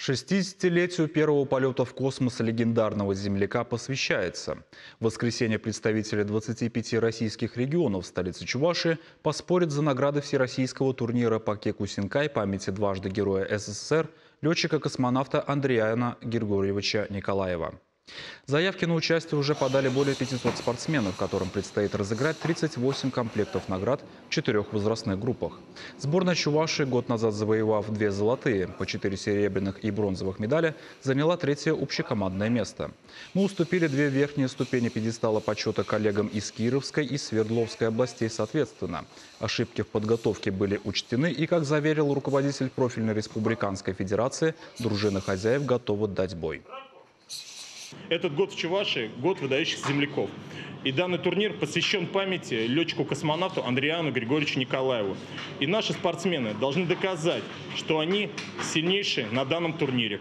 60-летию первого полета в космос легендарного земляка посвящается. В воскресенье представители 25 российских регионов столицы Чуваши поспорят за награды всероссийского турнира по кеку Синкай памяти дважды Героя СССР летчика-космонавта Андриана Григорьевича Николаева. Заявки на участие уже подали более 500 спортсменов, которым предстоит разыграть 38 комплектов наград в четырех возрастных группах. Сборная Чуваши, год назад завоевав две золотые, по четыре серебряных и бронзовых медали, заняла третье общекомандное место. Мы уступили две верхние ступени пьедестала почета коллегам из Кировской и Свердловской областей соответственно. Ошибки в подготовке были учтены и, как заверил руководитель профильной республиканской федерации, дружина хозяев готова дать бой. Этот год в Чувашии – год выдающихся земляков. И данный турнир посвящен памяти летчику-космонавту Андриану Григорьевичу Николаеву. И наши спортсмены должны доказать, что они сильнейшие на данном турнире.